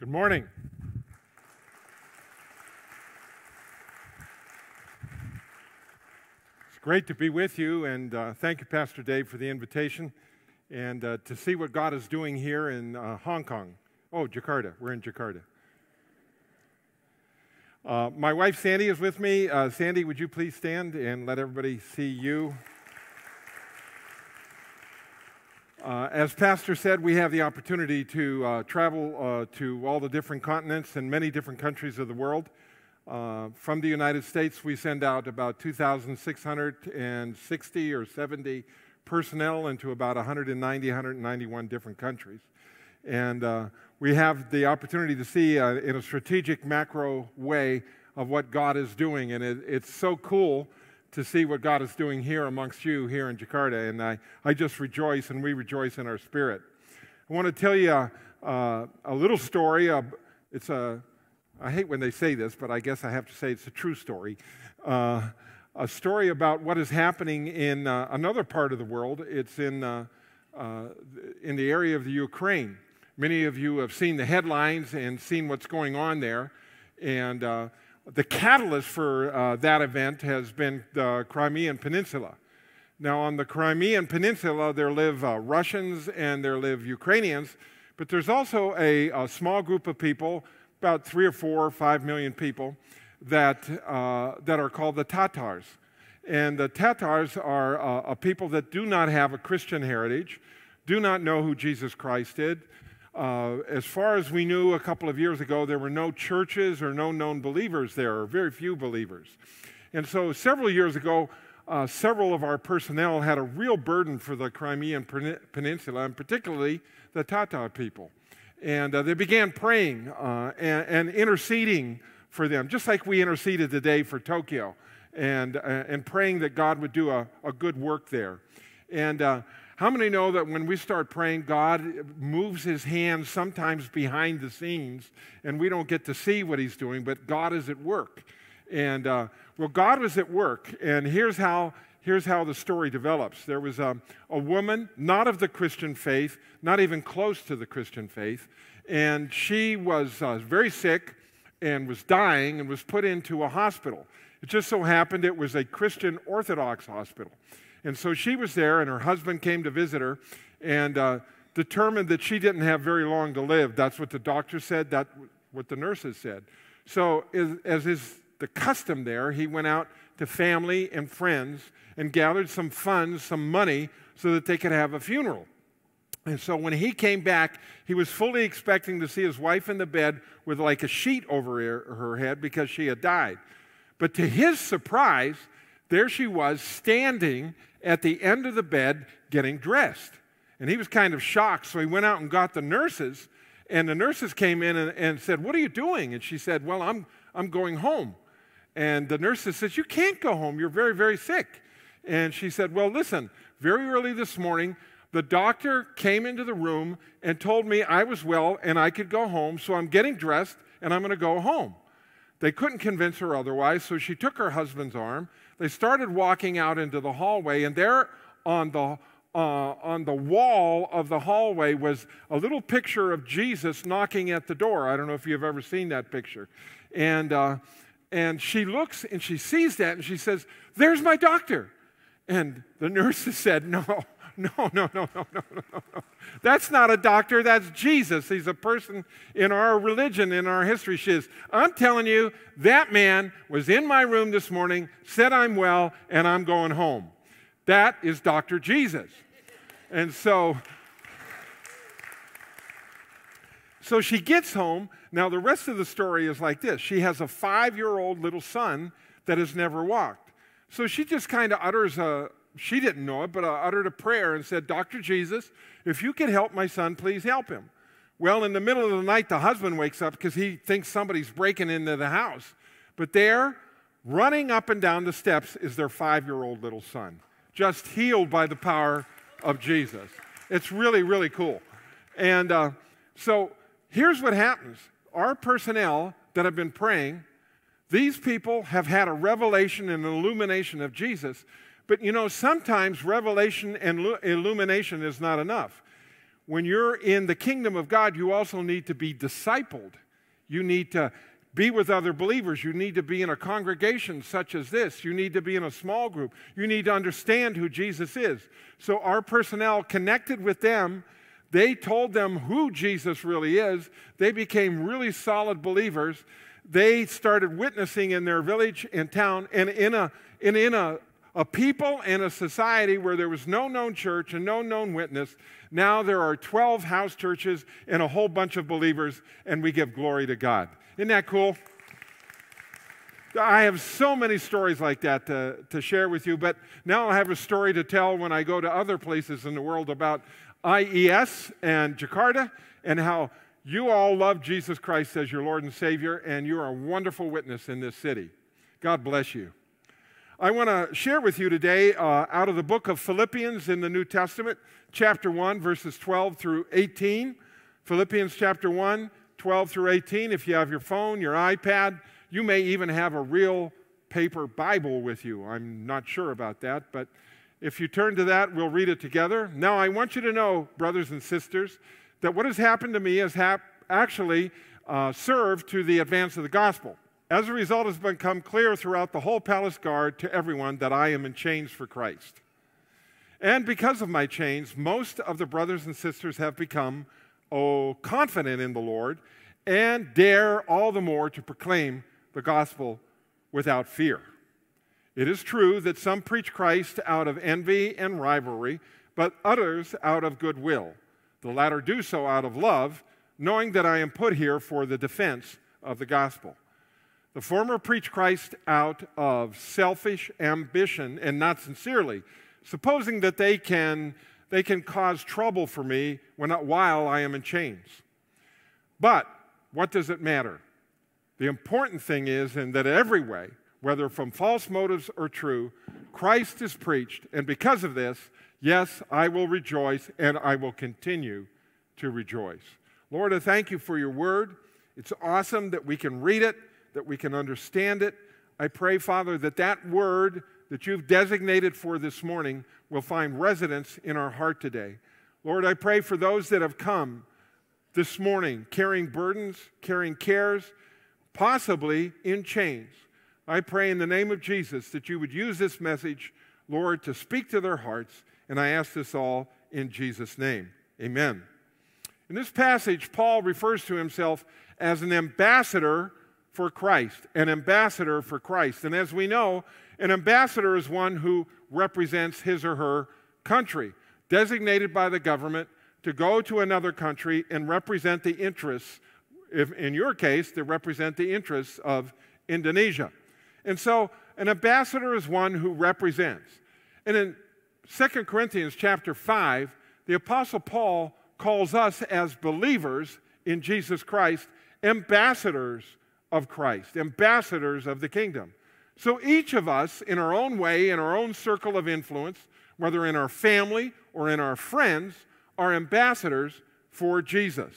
Good morning. It's great to be with you, and uh, thank you, Pastor Dave, for the invitation and uh, to see what God is doing here in uh, Hong Kong. Oh, Jakarta. We're in Jakarta. Uh, my wife Sandy is with me. Uh, Sandy, would you please stand and let everybody see you? Uh, as Pastor said, we have the opportunity to uh, travel uh, to all the different continents and many different countries of the world. Uh, from the United States, we send out about 2,660 or 70 personnel into about 190, 191 different countries. And uh, we have the opportunity to see uh, in a strategic macro way of what God is doing. And it, it's so cool to see what God is doing here amongst you here in Jakarta. And I, I just rejoice, and we rejoice in our spirit. I want to tell you a, uh, a little story. Uh, it's a, I hate when they say this, but I guess I have to say it's a true story. Uh, a story about what is happening in uh, another part of the world. It's in, uh, uh, in the area of the Ukraine. Many of you have seen the headlines and seen what's going on there. And the catalyst for uh, that event has been the Crimean Peninsula. Now, on the Crimean Peninsula, there live uh, Russians and there live Ukrainians, but there's also a, a, small group of people, about three or four or five million people, that, uh, that are called the Tatars. And the Tatars are uh, a people that do not have a Christian heritage, do not know who Jesus Christ did, uh, as far as we knew a couple of years ago, there were no churches or no known believers there, or very few believers. And so several years ago, uh, several of our personnel had a real burden for the Crimean Peninsula, and particularly the Tatar people. And uh, they began praying uh, and, and, interceding for them, just like we interceded today for Tokyo, and, uh, and praying that God would do a, a good work there. And uh, how many know that when we start praying, God moves his hand sometimes behind the scenes and we don't get to see what he's doing, but God is at work? And uh, well, God was at work, and here's how. Here's how the story develops. There was a, woman, not of the Christian faith, not even close to the Christian faith, and she was uh, very sick and was dying and was put into a hospital. It just so happened it was a Christian Orthodox hospital. And so she was there, and her husband came to visit her and uh, determined that she didn't have very long to live. That's what the doctor said, that's what the nurses said. So, as, as is the custom there, he went out to family and friends and gathered some funds, some money, so that they could have a funeral. And so when he came back, he was fully expecting to see his wife in the bed with like a sheet over her, her head because she had died. But to his surprise, there she was standing at the end of the bed getting dressed. And he was kind of shocked, so he went out and got the nurses. And the nurses came in and, and said, What are you doing? And she said, Well, I'm, I'm going home. And the nurses said, You can't go home. You're very, very sick. And she said, Well, listen, very early this morning, the doctor came into the room and told me I was well and I could go home, so I'm getting dressed and I'm going to go home. They couldn't convince her otherwise, so she took her husband's arm they started walking out into the hallway, and there on the uh, on the wall of the hallway was a little picture of Jesus knocking at the door. I don't know if you've ever seen that picture. And, uh, and she looks and she sees that and she says, There's my doctor. And the nurses said, No, no, no, no, no, no, no, no. That's not a doctor, that's Jesus. He's a person in our religion, in our history. She says, I'm telling you, that man was in my room this morning, said I'm well, and I'm going home. That is Dr. Jesus. And so, so she gets home. Now, the rest of the story is like this she has a five year old little son that has never walked. So she just kind of utters a, she didn't know it, but I uttered a prayer and said, Dr. Jesus, if you can help my son, please help him. Well, in the middle of the night, the husband wakes up because he thinks somebody's breaking into the house. But there, running up and down the steps, is their five year old little son, just healed by the power of Jesus. It's really, really cool. And uh, so here's what happens our personnel that have been praying, these people have had a revelation and an illumination of Jesus but you know, sometimes revelation and illumination is not enough. when you're in the kingdom of God, you also need to be discipled. You need to be with other believers. You need to be in a congregation such as this. You need to be in a small group. You need to understand who Jesus is. So, our personnel connected with them. They told them who Jesus really is. They became really solid believers. They started witnessing in their village and town and in a, in, in a, a people and a society where there was no known church and no known witness. Now there are 12 house churches and a whole bunch of believers, and we give glory to God. Isn't that cool? I have so many stories like that to, to share with you, but now I have a story to tell when I go to other places in the world about IES and Jakarta and how you all love Jesus Christ as your Lord and Savior, and you're a wonderful witness in this city. God bless you. I want to share with you today uh, out of the book of Philippians in the New Testament, chapter 1, verses 12 through 18. Philippians chapter 1, 12 through 18. If you have your phone, your iPad, you may even have a real paper Bible with you. I'm not sure about that, but if you turn to that, we'll read it together. Now, I want you to know, brothers and sisters, that what has happened to me has hap- actually uh, served to the advance of the gospel. As a result, it has become clear throughout the whole palace guard to everyone that I am in chains for Christ. And because of my chains, most of the brothers and sisters have become, oh, confident in the Lord and dare all the more to proclaim the gospel without fear. It is true that some preach Christ out of envy and rivalry, but others out of goodwill. The latter do so out of love, knowing that I am put here for the defense of the gospel. The former preach Christ out of selfish ambition and not sincerely, supposing that they can, they can cause trouble for me when, while I am in chains. But what does it matter? The important thing is in that every way, whether from false motives or true, Christ is preached, and because of this, yes, I will rejoice and I will continue to rejoice. Lord, I thank you for your word. It's awesome that we can read it, that we can understand it. I pray, Father, that that word that you've designated for this morning will find residence in our heart today. Lord, I pray for those that have come this morning carrying burdens, carrying cares, possibly in chains. I pray in the name of Jesus that you would use this message, Lord, to speak to their hearts. And I ask this all in Jesus' name. Amen. In this passage, Paul refers to himself as an ambassador for Christ, an ambassador for Christ. And as we know, an ambassador is one who represents his or her country, designated by the government to go to another country and represent the interests, if in your case, to represent the interests of Indonesia. And so an ambassador is one who represents. And in 2 Corinthians chapter 5, the Apostle Paul calls us as believers in Jesus Christ ambassadors of Christ, ambassadors of the kingdom. So each of us, in our own way, in our own circle of influence, whether in our family or in our friends, are ambassadors for Jesus.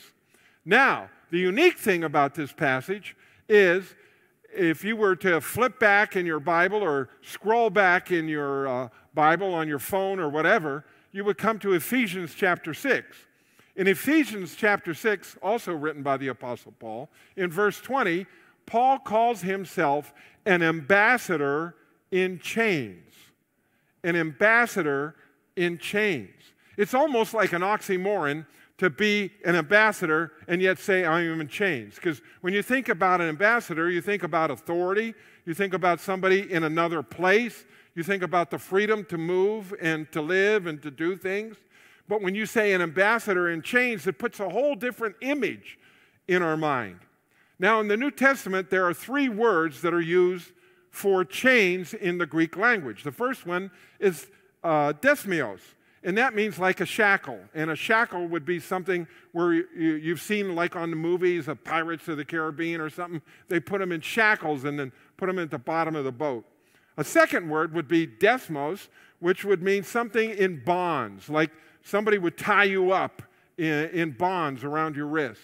Now, the unique thing about this passage is if you were to flip back in your Bible or scroll back in your uh, Bible on your phone or whatever, you would come to Ephesians chapter 6. In Ephesians chapter 6, also written by the Apostle Paul, in verse 20, Paul calls himself an ambassador in chains. An ambassador in chains. It's almost like an oxymoron to be an ambassador and yet say, I am in chains. Because when you think about an ambassador, you think about authority, you think about somebody in another place, you think about the freedom to move and to live and to do things. But when you say an ambassador in chains, it puts a whole different image in our mind. Now, in the New Testament, there are three words that are used for chains in the Greek language. The first one is uh, desmios, and that means like a shackle. And a shackle would be something where you, have seen, like on the movies of Pirates of the Caribbean or something, they put them in shackles and then put them at the bottom of the boat. A second word would be desmos, which would mean something in bonds, like somebody would tie you up in, in bonds around your wrists.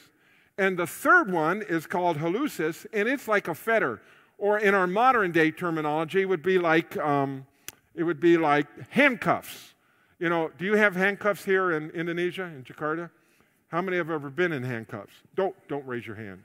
And the third one is called halusis, and it's like a fetter, or in our modern day terminology, would be like um, it would be like handcuffs. You know, do you have handcuffs here in Indonesia, in Jakarta? How many have ever been in handcuffs? Don't, don't raise your hand.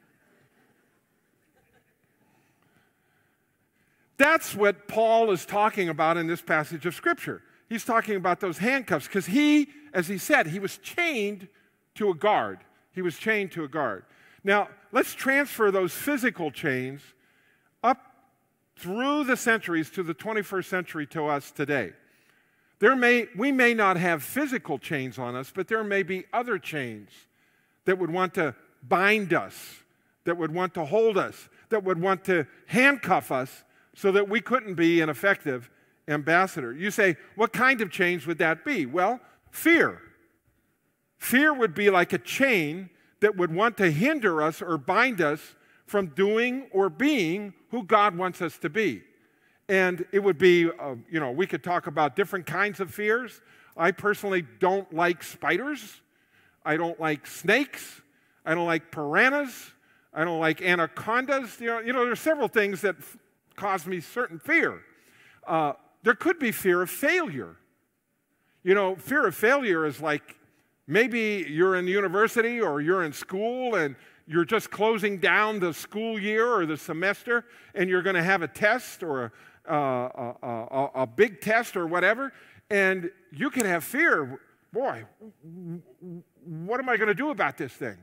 That's what Paul is talking about in this passage of Scripture. He's talking about those handcuffs because he, as he said, he was chained to a guard. He was chained to a guard. Now, let's transfer those physical chains up through the centuries to the 21st century to us today. There may, we may not have physical chains on us, but there may be other chains that would want to bind us, that would want to hold us, that would want to handcuff us so that we couldn't be an effective ambassador. You say, what kind of chains would that be? Well, fear. Fear would be like a chain that would want to hinder us or bind us from doing or being who God wants us to be. And it would be, uh, you know, we could talk about different kinds of fears. I personally don't like spiders. I don't like snakes. I don't like piranhas. I don't like anacondas. You know, you know there's several things that cause me certain fear. Uh, there could be fear of failure. You know, fear of failure is like maybe you're in university or you're in school and you're just closing down the school year or the semester and you're going to have a test or a, a, a, a, big test or whatever, and you can have fear. Boy, what am I going to do about this thing?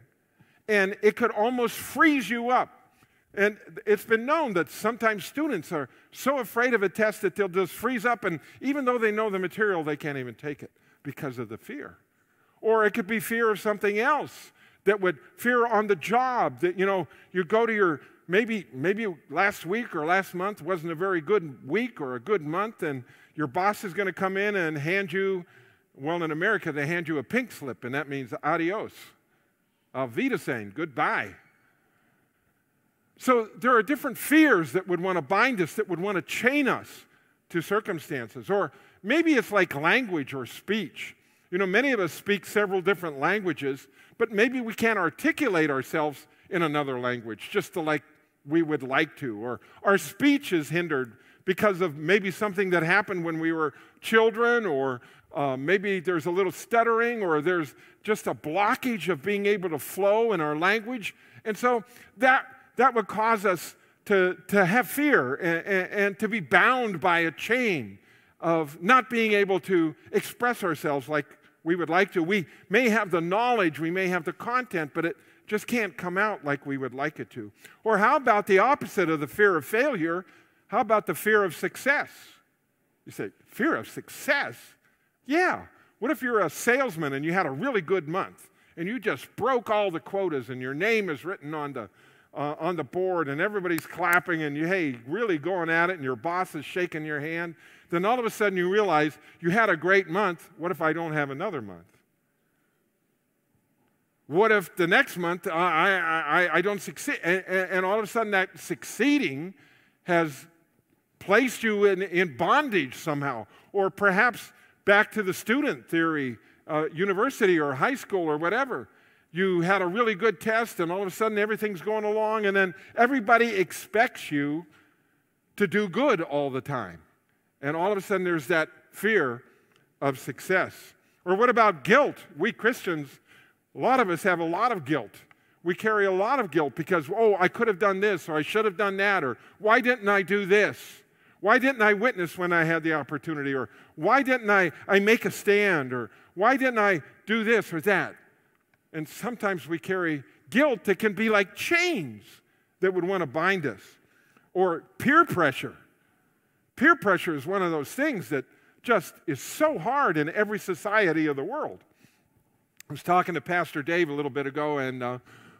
And it could almost freeze you up. And it's been known that sometimes students are so afraid of a test that they'll just freeze up, and even though they know the material, they can't even take it because of the fear. Or it could be fear of something else that would fear on the job that, you know, you go to your, maybe, maybe last week or last month wasn't a very good week or a good month, and your boss is going to come in and hand you, well, in America, they hand you a pink slip, and that means adios. Auf saying goodbye. So there are different fears that would want to bind us, that would want to chain us to circumstances. Or maybe it's like language or speech. You know, many of us speak several different languages, but maybe we can't articulate ourselves in another language just to like we would like to. Or our speech is hindered because of maybe something that happened when we were children, or uh, maybe there's a little stuttering, or there's just a blockage of being able to flow in our language. And so that that would cause us to, to have fear and, and, and to be bound by a chain of not being able to express ourselves like we would like to. We may have the knowledge, we may have the content, but it just can't come out like we would like it to. Or how about the opposite of the fear of failure? How about the fear of success? You say, fear of success? Yeah. What if you're a salesman and you had a really good month and you just broke all the quotas and your name is written on the uh, on the board and everybody's clapping and you, hey, really going at it and your boss is shaking your hand, then all of a sudden you realize you had a great month. What if I don't have another month? What if the next month I, I, I don't succeed? And, and all of a sudden that succeeding has placed you in, in bondage somehow. Or perhaps back to the student theory, uh, university or high school or whatever you had a really good test and all of a sudden everything's going along and then everybody expects you to do good all the time. And all of a sudden there's that fear of success. Or what about guilt? We Christians, a lot of us have a lot of guilt. We carry a lot of guilt because, oh, I could have done this or I should have done that or why didn't I do this? Why didn't I witness when I had the opportunity? Or why didn't I, I make a stand? Or why didn't I do this or that? And sometimes we carry guilt that can be like chains that would want to bind us. Or peer pressure. Peer pressure is one of those things that just is so hard in every society of the world. I was talking to Pastor Dave a little bit ago, and uh,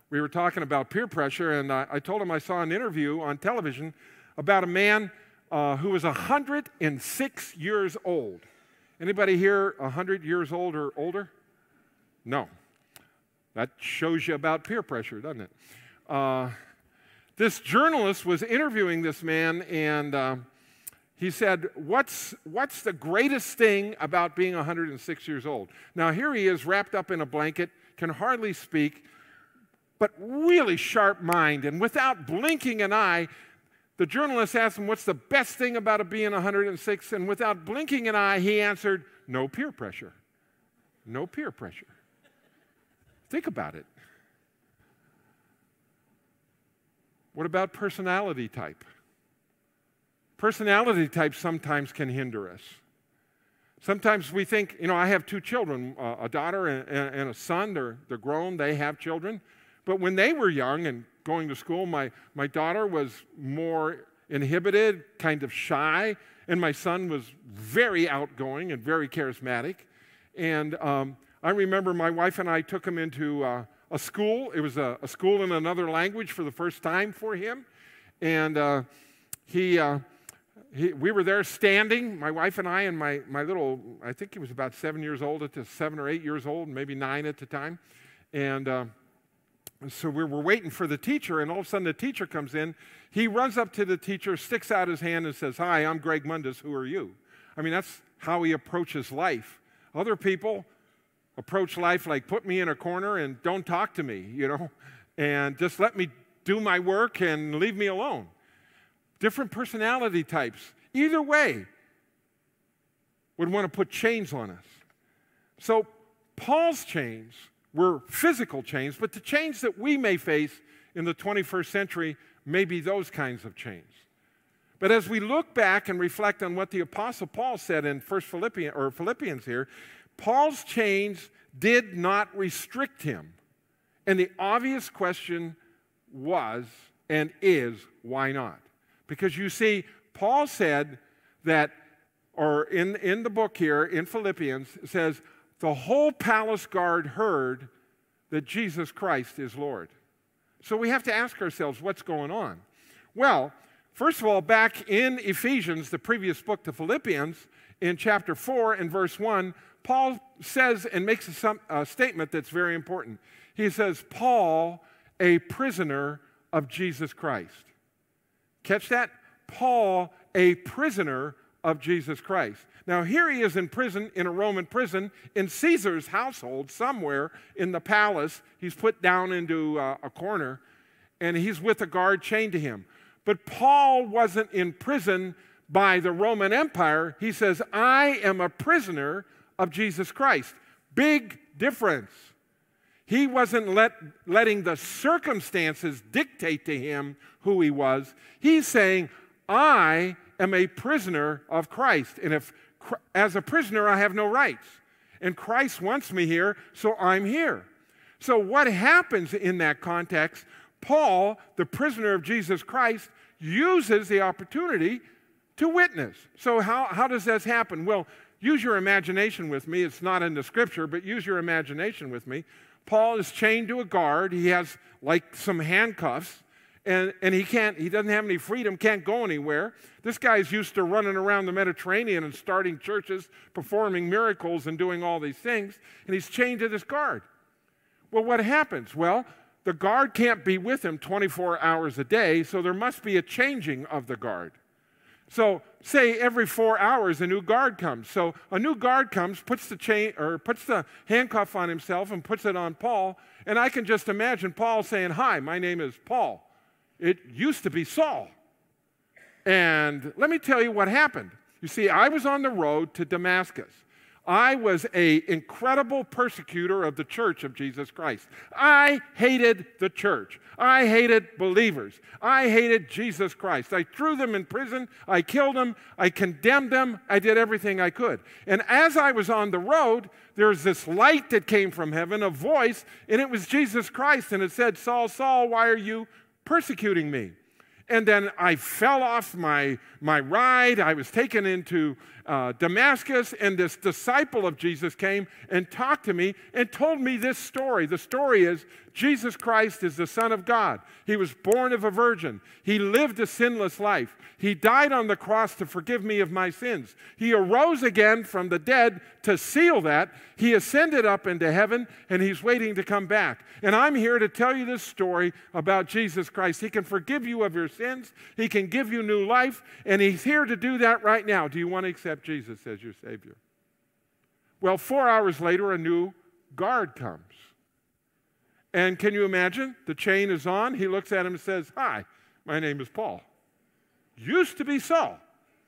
we were talking about peer pressure, and uh, I told him I saw an interview on television about a man uh, who was 106 years old. Anybody here 100 years old or older? No. That shows you about peer pressure, doesn't it? Uh, this journalist was interviewing this man, and uh, he said, what's, what's the greatest thing about being 106 years old? Now, here he is wrapped up in a blanket, can hardly speak, but really sharp mind. And without blinking an eye, the journalist asked him, What's the best thing about being 106? And without blinking an eye, he answered, No peer pressure. No peer pressure. Think about it. What about personality type? Personality types sometimes can hinder us. Sometimes we think, you know, I have two children, uh, a daughter and, and, a son. They're, they're grown, they have children. But when they were young and going to school, my, my daughter was more inhibited, kind of shy, and my son was very outgoing and very charismatic. And um, I remember my wife and I took him into uh, a school. It was a, a, school in another language for the first time for him. And uh, he, uh, he, we were there standing, my wife and I, and my, my little, I think he was about seven years old at the seven or eight years old, maybe nine at the time. And uh, so we were waiting for the teacher, and all of a sudden the teacher comes in. He runs up to the teacher, sticks out his hand, and says, Hi, I'm Greg Mundis. Who are you? I mean, that's how he approaches life. Other people approach life like, Put me in a corner and don't talk to me, you know, and just let me do my work and leave me alone different personality types. Either way, would want to put chains on us. So, Paul's chains were physical chains, but the chains that we may face in the 21st century may be those kinds of chains. But as we look back and reflect on what the Apostle Paul said in First Philippians or Philippians here, Paul's chains did not restrict him. And the obvious question was and is why not? Because you see, Paul said that, or in, in the book here, in Philippians, says, the whole palace guard heard that Jesus Christ is Lord. So we have to ask ourselves, what's going on? Well, first of all, back in Ephesians, the previous book to Philippians, in chapter 4 and verse 1, Paul says and makes a, a statement that's very important. He says, Paul, a prisoner of Jesus Christ. Catch that? Paul, a prisoner of Jesus Christ. Now, here he is in prison, in a Roman prison, in Caesar's household, somewhere in the palace. He's put down into uh, a corner, and he's with a guard chained to him. But Paul wasn't in prison by the Roman Empire. He says, I am a prisoner of Jesus Christ. Big difference. He wasn't let, letting the circumstances dictate to him who he was. He's saying, I am a prisoner of Christ. And if, as a prisoner, I have no rights. And Christ wants me here, so I'm here. So, what happens in that context? Paul, the prisoner of Jesus Christ, uses the opportunity to witness. So, how, how does this happen? Well, use your imagination with me. It's not in the scripture, but use your imagination with me. Paul is chained to a guard. He has like some handcuffs, and, and he can't, he doesn't have any freedom, can't go anywhere. This guy's used to running around the Mediterranean and starting churches, performing miracles, and doing all these things, and he's chained to this guard. Well, what happens? Well, the guard can't be with him 24 hours a day, so there must be a changing of the guard. So, say every four hours a new guard comes. So a new guard comes, puts the chain or puts the handcuff on himself and puts it on Paul, and I can just imagine Paul saying, "Hi, my name is Paul. It used to be Saul." And let me tell you what happened. You see, I was on the road to Damascus. I was a incredible persecutor of the church of Jesus Christ. I hated the church. I hated believers. I hated Jesus Christ. I threw them in prison. I killed them. I condemned them. I did everything I could. And as I was on the road, there's this light that came from heaven, a voice, and it was Jesus Christ. And it said, Saul, Saul, why are you persecuting me? And then I fell off my, my ride. I was taken into uh, Damascus, and this disciple of Jesus came and talked to me and told me this story. The story is Jesus Christ is the Son of God. He was born of a virgin. He lived a sinless life. He died on the cross to forgive me of my sins. He arose again from the dead to seal that. He ascended up into heaven and he's waiting to come back. And I'm here to tell you this story about Jesus Christ. He can forgive you of your sins, He can give you new life, and He's here to do that right now. Do you want to accept Jesus as your Savior? Well, four hours later, a new guard comes. And can you imagine? The chain is on. He looks at him and says, Hi, my name is Paul used to be Saul.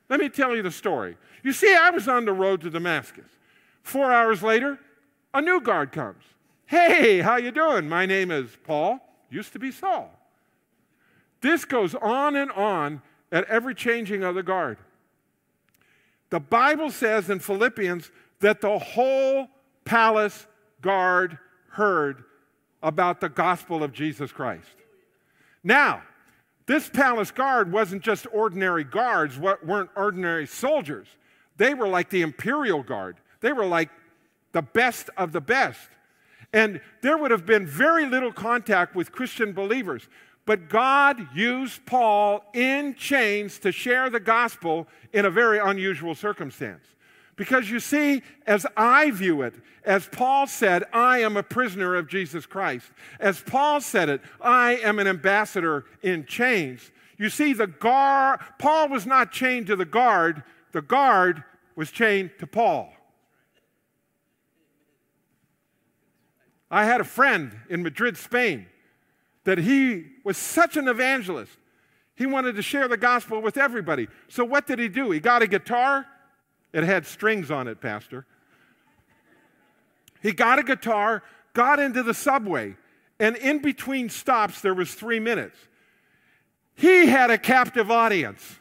Let me tell you the story. You see, I was on the road to Damascus. Four hours later, a new guard comes. Hey, how you doing? My name is Paul. Used to be Saul. This goes on and on at every changing of the guard. The Bible says in Philippians that the whole palace guard heard about the gospel of Jesus Christ. Now, this palace guard wasn't just ordinary guards, what weren't ordinary soldiers. They were like the imperial guard. They were like the best of the best. And there would have been very little contact with Christian believers. But God used Paul in chains to share the gospel in a very unusual circumstance. Because you see, as I view it, as Paul said, I am a prisoner of Jesus Christ. As Paul said it, I am an ambassador in chains. You see, the guard, Paul was not chained to the guard, the guard was chained to Paul. I had a friend in Madrid, Spain, that he was such an evangelist. He wanted to share the gospel with everybody. So what did he do? He got a guitar. It had strings on it, Pastor. He got a guitar, got into the subway, and in between stops, there was three minutes. He had a captive audience.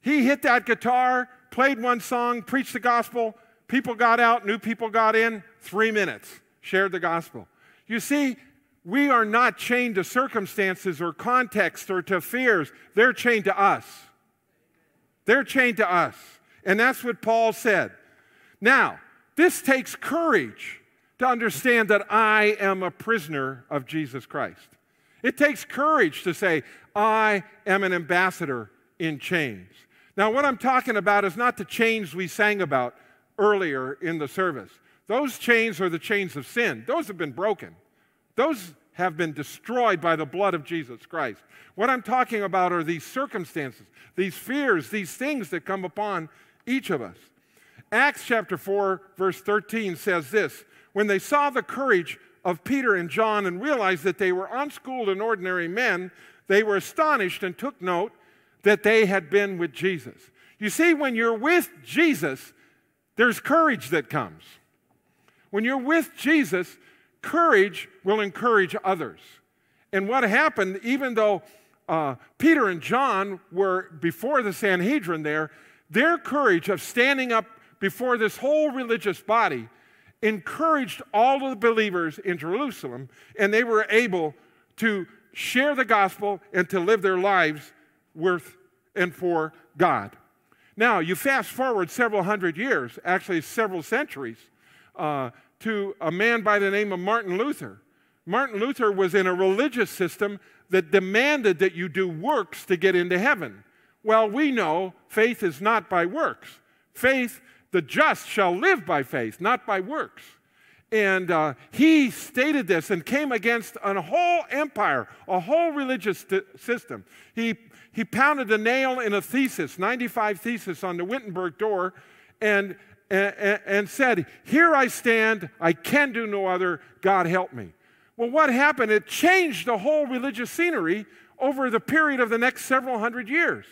He hit that guitar, played one song, preached the gospel. People got out, new people got in, three minutes, shared the gospel. You see, we are not chained to circumstances or context or to fears. They're chained to us. They're chained to us. And that's what Paul said. Now, this takes courage to understand that I am a prisoner of Jesus Christ. It takes courage to say, I am an ambassador in chains. Now, what I'm talking about is not the chains we sang about earlier in the service. Those chains are the chains of sin, those have been broken. Those have been destroyed by the blood of Jesus Christ. What I'm talking about are these circumstances, these fears, these things that come upon each of us. Acts chapter 4, verse 13 says this When they saw the courage of Peter and John and realized that they were unschooled and ordinary men, they were astonished and took note that they had been with Jesus. You see, when you're with Jesus, there's courage that comes. When you're with Jesus, courage will encourage others. And what happened, even though uh, Peter and John were before the Sanhedrin there, their courage of standing up before this whole religious body encouraged all of the believers in Jerusalem, and they were able to share the gospel and to live their lives with and for God. Now, you fast forward several hundred years, actually several centuries, uh, to a man by the name of Martin Luther. Martin Luther was in a religious system that demanded that you do works to get into heaven. Well, we know faith is not by works. Faith, the just shall live by faith, not by works. And uh, he stated this and came against a whole empire, a whole religious system. He, he pounded a nail in a thesis, 95 thesis, on the Wittenberg door, and and, said, Here I stand, I can do no other, God help me. Well, what happened? It changed the whole religious scenery over the period of the next several hundred years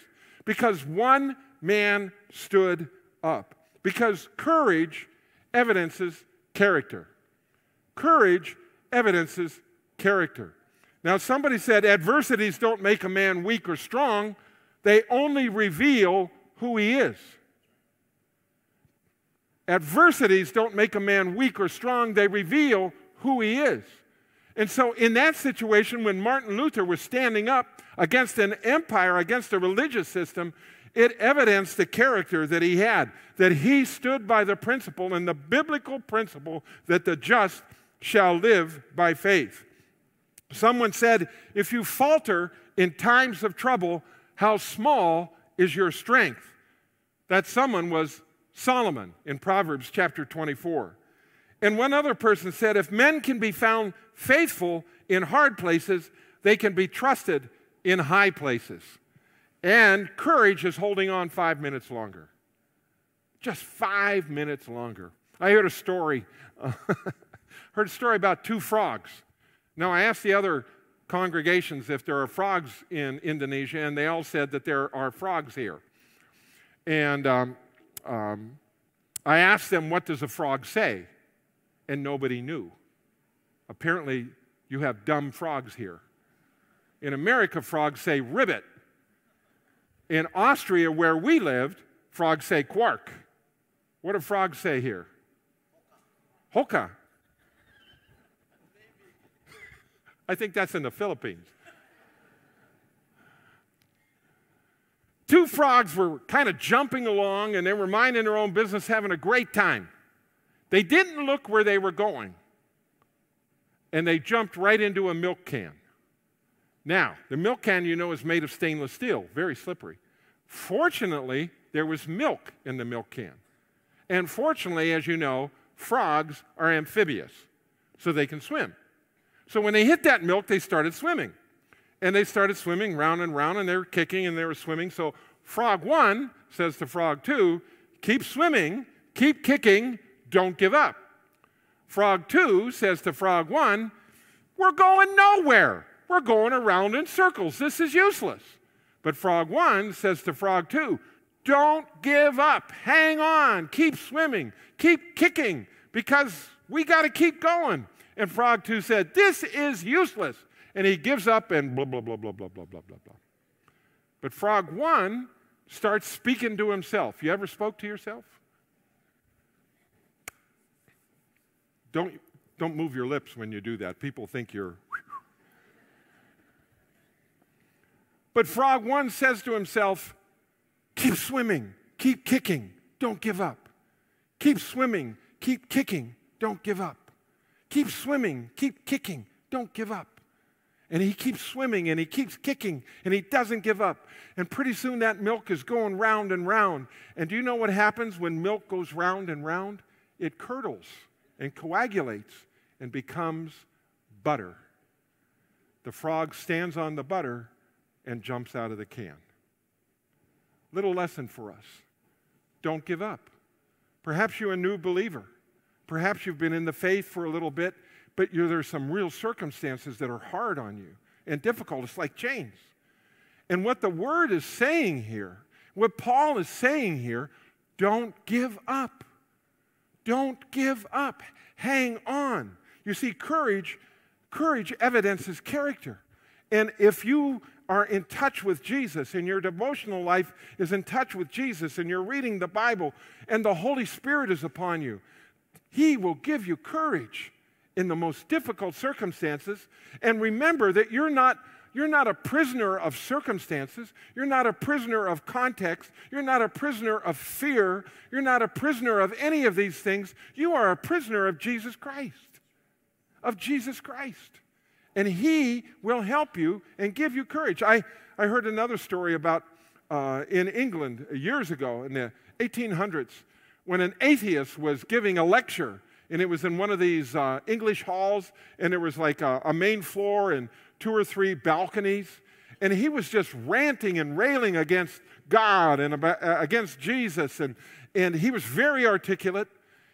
because one man stood up. Because courage evidences character. Courage evidences character. Now, somebody said adversities don't make a man weak or strong, they only reveal who he is. Adversities don't make a man weak or strong, they reveal who he is. And so, in that situation, when Martin Luther was standing up against an empire, against a religious system, it evidenced the character that he had, that he stood by the principle and the biblical principle that the just shall live by faith. Someone said, If you falter in times of trouble, how small is your strength? That someone was Solomon in Proverbs chapter 24. And one other person said, if men can be found faithful in hard places, they can be trusted in high places. And courage is holding on five minutes longer. Just five minutes longer. I heard a story, heard a story about two frogs. Now, I asked the other congregations if there are frogs in Indonesia, and they all said that there are frogs here. And um, um, I asked them, What does a frog say? And nobody knew. Apparently, you have dumb frogs here. In America, frogs say ribbit. In Austria, where we lived, frogs say quark. What do frogs say here? Hoka. I think that's in the Philippines. Two frogs were kind of jumping along and they were minding their own business, having a great time. They didn't look where they were going and they jumped right into a milk can. Now, the milk can, you know, is made of stainless steel, very slippery. Fortunately, there was milk in the milk can. And fortunately, as you know, frogs are amphibious, so they can swim. So when they hit that milk, they started swimming. And they started swimming round and round, and they were kicking and they were swimming. So frog one says to frog two, keep swimming, keep kicking, don't give up. Frog two says to frog one, we're going nowhere. We're going around in circles. This is useless. But frog one says to frog two, don't give up. Hang on. Keep swimming. Keep kicking because we got to keep going. And frog two said, This is useless. And he gives up and blah, blah, blah, blah, blah, blah, blah, blah, blah. But frog one starts speaking to himself. You ever spoke to yourself? Don't, don't move your lips when you do that. People think you're. But frog one says to himself, Keep swimming, keep kicking, don't give up. Keep swimming, keep kicking, don't give up. Keep swimming, keep kicking, don't give up. And he keeps swimming and he keeps kicking and he doesn't give up. And pretty soon that milk is going round and round. And do you know what happens when milk goes round and round? It curdles and coagulates and becomes butter. The frog stands on the butter and jumps out of the can. Little lesson for us don't give up. Perhaps you're a new believer. Perhaps you've been in the faith for a little bit, but there's some real circumstances that are hard on you and difficult. It's like chains. And what the word is saying here, what Paul is saying here, don't give up. Don't give up. Hang on. You see, courage, courage evidences character. And if you are in touch with Jesus and your devotional life is in touch with Jesus and you're reading the Bible and the Holy Spirit is upon you, He will give you courage in the most difficult circumstances. And remember that you're not. You're not a prisoner of circumstances. You're not a prisoner of context. You're not a prisoner of fear. You're not a prisoner of any of these things. You are a prisoner of Jesus Christ. Of Jesus Christ and He will help you and give you courage. I, I heard another story about uh, in England years ago in the 1800s when an atheist was giving a lecture. And it was in one of these uh, English halls, and there was like a, a main floor and two or three balconies. And he was just ranting and railing against God and about, uh, against Jesus. And, and he was very articulate,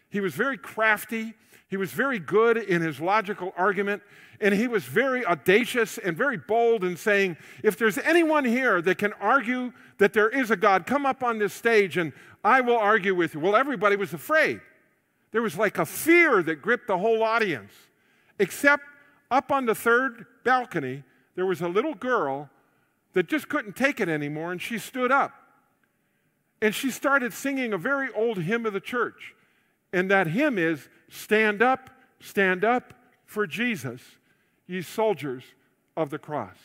he was very crafty, he was very good in his logical argument, and he was very audacious and very bold in saying, If there's anyone here that can argue that there is a God, come up on this stage and I will argue with you. Well, everybody was afraid. There was like a fear that gripped the whole audience, except up on the third balcony, there was a little girl that just couldn't take it anymore, and she stood up. And she started singing a very old hymn of the church. And that hymn is Stand up, stand up for Jesus ye soldiers of the cross.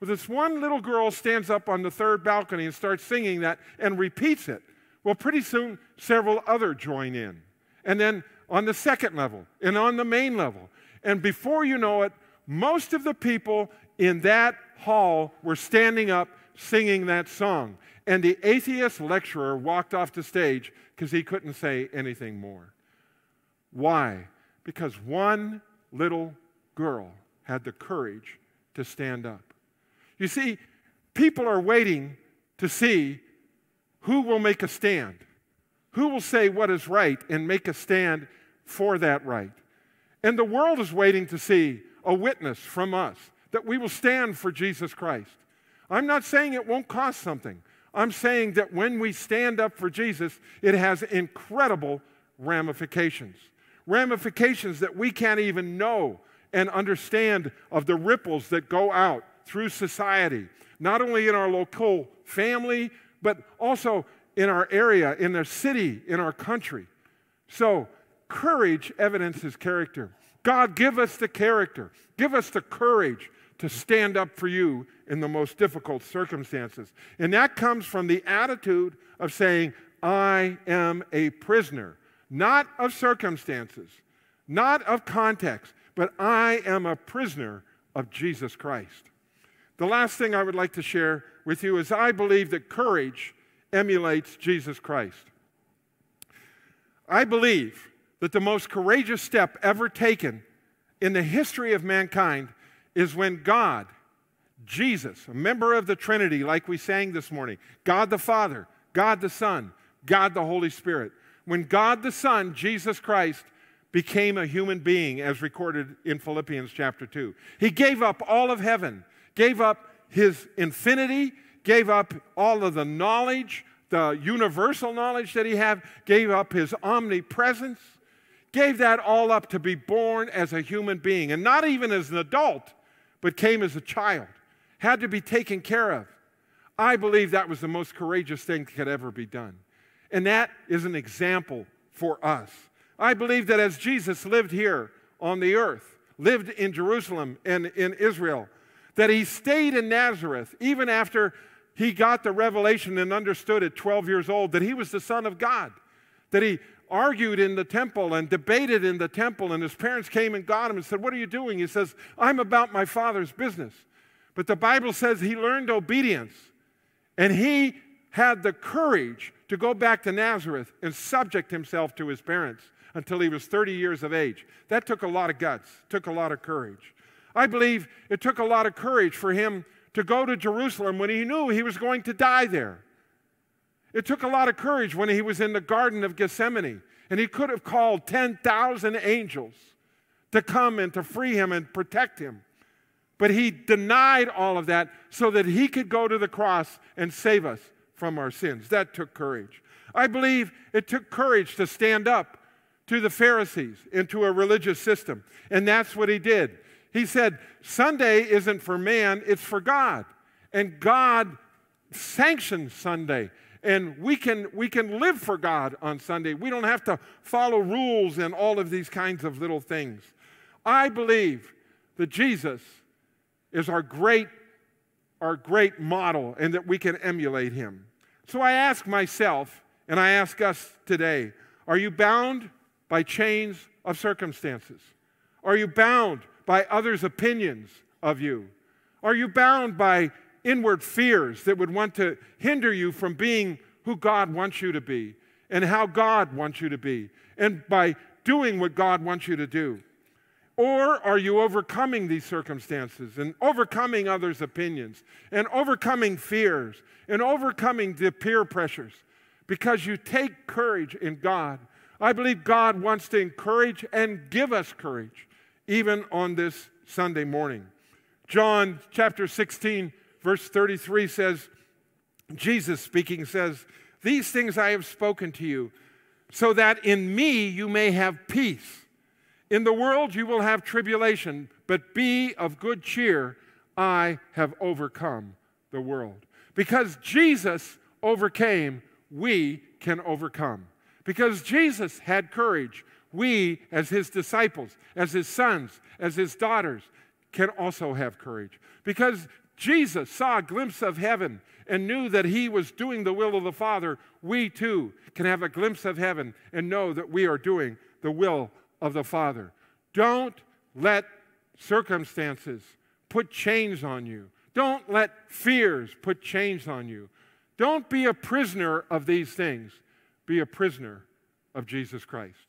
Well, this one little girl stands up on the third balcony and starts singing that and repeats it. Well, pretty soon, several other join in. And then on the second level and on the main level. And before you know it, most of the people in that hall were standing up singing that song. And the atheist lecturer walked off the stage because he couldn't say anything more. Why? Because one little girl had the courage to stand up. You see, people are waiting to see who will make a stand, who will say what is right and make a stand for that right. And the world is waiting to see a witness from us that we will stand for Jesus Christ. I'm not saying it won't cost something. I'm saying that when we stand up for Jesus, it has incredible ramifications. Ramifications that we can't even know and understand of the ripples that go out through society, not only in our local family, but also in our area, in our city, in our country. So, courage evidences character. God, give us the character, give us the courage to stand up for you in the most difficult circumstances. And that comes from the attitude of saying, I am a prisoner, not of circumstances, not of context, but I am a prisoner of Jesus Christ. The last thing I would like to share with you is I believe that courage emulates Jesus Christ. I believe that the most courageous step ever taken in the history of mankind is when God, Jesus, a member of the Trinity, like we sang this morning, God the Father, God the Son, God the Holy Spirit, when God the Son, Jesus Christ, became a human being, as recorded in Philippians chapter 2. He gave up all of heaven, gave up his infinity, gave up all of the knowledge, the universal knowledge that he had, gave up his omnipresence, gave that all up to be born as a human being, and not even as an adult, but came as a child, had to be taken care of. I believe that was the most courageous thing that could ever be done. And that is an example for us. I believe that as Jesus lived here on the earth, lived in Jerusalem and in Israel, that he stayed in Nazareth even after he got the revelation and understood at 12 years old that he was the Son of God, that he argued in the temple and debated in the temple, and his parents came and got him and said, What are you doing? He says, I'm about my father's business. But the Bible says he learned obedience and he had the courage to go back to Nazareth and subject himself to his parents until he was 30 years of age. That took a lot of guts, took a lot of courage. I believe it took a lot of courage for him to go to Jerusalem when he knew he was going to die there. It took a lot of courage when he was in the Garden of Gethsemane and he could have called 10,000 angels to come and to free him and protect him. But he denied all of that so that he could go to the cross and save us from our sins. That took courage. I believe it took courage to stand up to the Pharisees and to a religious system. And that's what he did. He said, Sunday isn't for man, it's for God. And God sanctions Sunday. And we can, we can live for God on Sunday. We don't have to follow rules and all of these kinds of little things. I believe that Jesus is our great, our great model and that we can emulate him. So I ask myself, and I ask us today, are you bound by chains of circumstances? Are you bound by others' opinions of you? Are you bound by inward fears that would want to hinder you from being who God wants you to be and how God wants you to be and by doing what God wants you to do? Or are you overcoming these circumstances and overcoming others' opinions and overcoming fears and overcoming the peer pressures because you take courage in God I believe God wants to encourage and give us courage, even on this Sunday morning. John chapter 16, verse 33 says, Jesus speaking says, These things I have spoken to you, so that in me you may have peace. In the world you will have tribulation, but be of good cheer. I have overcome the world. Because Jesus overcame, we can overcome. Because Jesus had courage, we, as his disciples, as his sons, as his daughters, can also have courage. Because Jesus saw a glimpse of heaven and knew that he was doing the will of the Father, we too can have a glimpse of heaven and know that we are doing the will of the Father. Don't let circumstances put chains on you. Don't let fears put chains on you. Don't be a prisoner of these things be a prisoner of Jesus Christ.